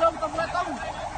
Lương.